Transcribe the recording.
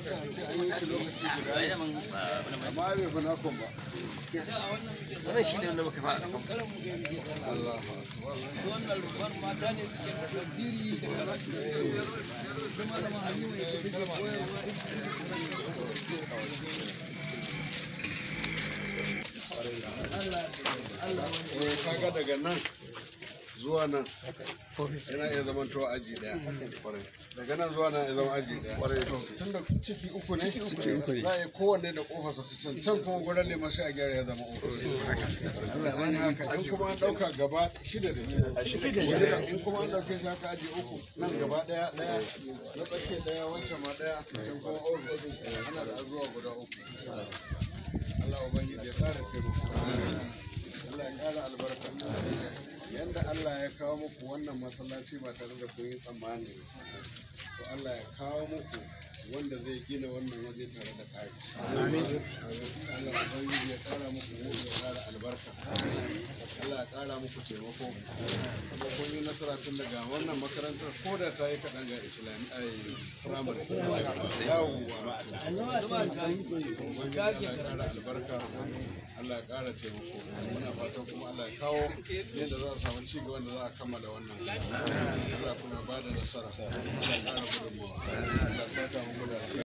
kamata a ce an yi shi da wannan shine wanda muka fara ɗaukan Allah wannan rumfar mata ne suke da tafsiri da karatu da malama halima ya tafi da koyarwa kaga daga nan zuwa nan yana iya zaman to aji ɗaya daga nan zuwa nan ya zama aji ɗaya tun da ciki uku ne za a yi kowanne da ƙofa sa can. Can kuma gudan lema sai a gyara ya zama ofis. Haka in kuma an ɗauka gaba shida da in kuma an ɗauke shi haka aji uku nan gaba ɗaya ɗaya na tsakiya ɗaya wancan ma ɗaya can kuma ofis. Ana da azuwa guda uku. Allah ubangiji ya kara taimako. Allah ya kara albarka. Yanda Allah ya kawo muku wannan masallaci ba tare da kun yi tsammani ba, to Allah ya kawo muku wanda zai gina wannan waje tare da ƙari Allah ubangiji ya kara muku ya kara albarka. Allah ya kara muku taimako. Saboda kun yi nasara tun daga wannan makarantar ko da ta yi kaɗan ga islami a Allah ya kara albarka. Kara taimako. Muna fatan kuma Allah ya kawo yadda za a samu ci gaban da za a kammala wannan. Allah kuma ba da nasara. Allah ya kara gudunmawa. Allah ya saka muku da